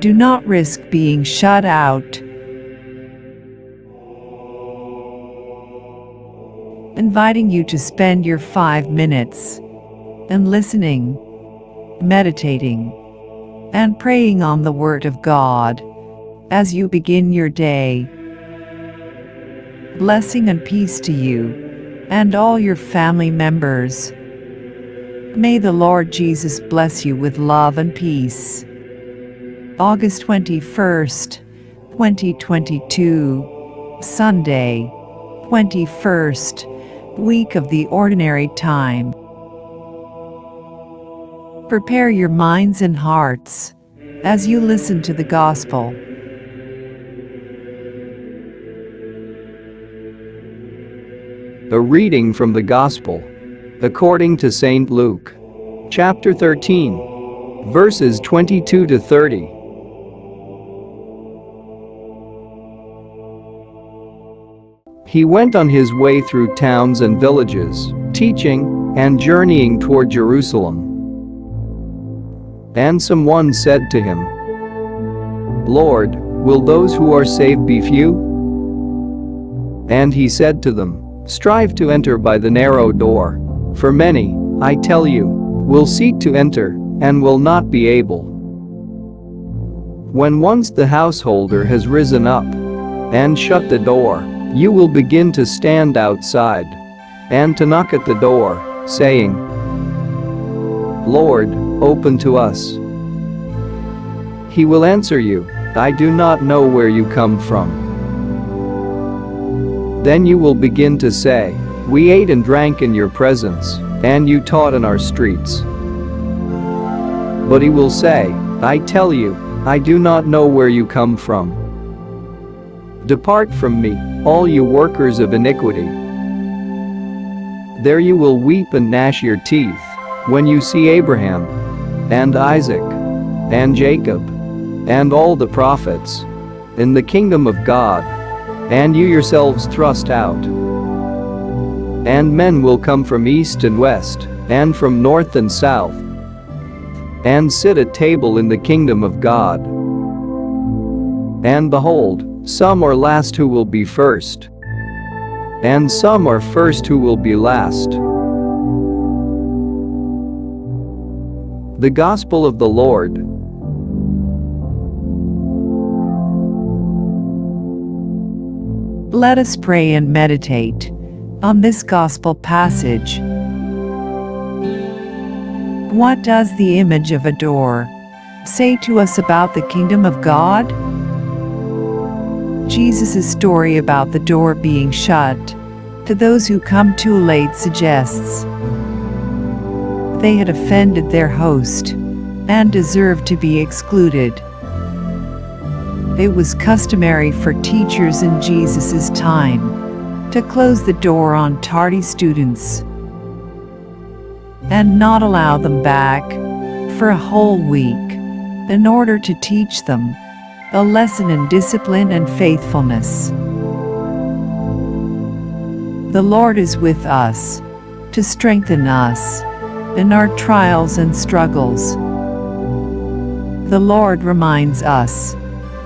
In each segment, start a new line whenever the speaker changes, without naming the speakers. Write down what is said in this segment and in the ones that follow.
Do not risk being shut out. Inviting you to spend your five minutes and listening, meditating, and praying on the Word of God as you begin your day. Blessing and peace to you and all your family members. May the Lord Jesus bless you with love and peace. August 21st, 2022, Sunday, 21st, week of the ordinary time. Prepare your minds and hearts as you listen to the gospel.
A reading from the Gospel according to St. Luke, chapter 13, verses 22 to 30. He went on his way through towns and villages, teaching and journeying toward Jerusalem. And someone said to him, Lord, will those who are saved be few? And he said to them, Strive to enter by the narrow door. For many, I tell you, will seek to enter and will not be able. When once the householder has risen up and shut the door, you will begin to stand outside and to knock at the door, saying, Lord, open to us. He will answer you, I do not know where you come from. Then you will begin to say, We ate and drank in your presence, and you taught in our streets. But he will say, I tell you, I do not know where you come from. Depart from me, all you workers of iniquity. There you will weep and gnash your teeth when you see Abraham, and Isaac, and Jacob, and all the prophets in the kingdom of God and you yourselves thrust out. And men will come from east and west, and from north and south, and sit at table in the kingdom of God. And behold, some are last who will be first, and some are first who will be last. The Gospel of the Lord.
Let us pray and meditate on this gospel passage. What does the image of a door say to us about the kingdom of God? Jesus' story about the door being shut to those who come too late suggests they had offended their host and deserved to be excluded. It was customary for teachers in Jesus' time to close the door on tardy students and not allow them back for a whole week in order to teach them a lesson in discipline and faithfulness. The Lord is with us to strengthen us in our trials and struggles. The Lord reminds us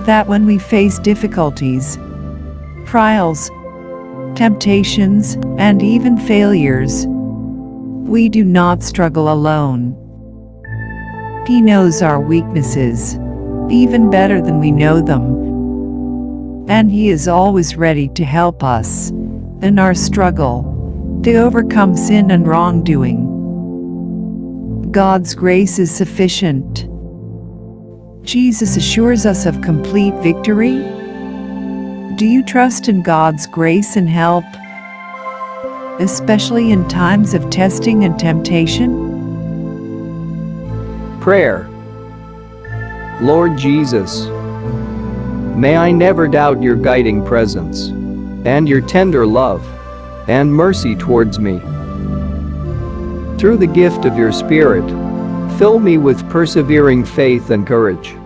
that when we face difficulties, trials, temptations, and even failures, we do not struggle alone. He knows our weaknesses, even better than we know them, and He is always ready to help us in our struggle to overcome sin and wrongdoing. God's grace is sufficient. Jesus assures us of complete victory? Do you trust in God's grace and help, especially in times of testing and temptation?
Prayer Lord Jesus, may I never doubt your guiding presence and your tender love and mercy towards me. Through the gift of your Spirit, Fill me with persevering faith and courage.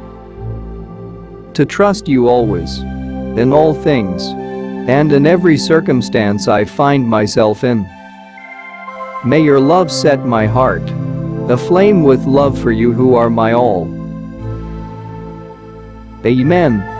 To trust you always, in all things, and in every circumstance I find myself in. May your love set my heart aflame with love for you who are my all. Amen.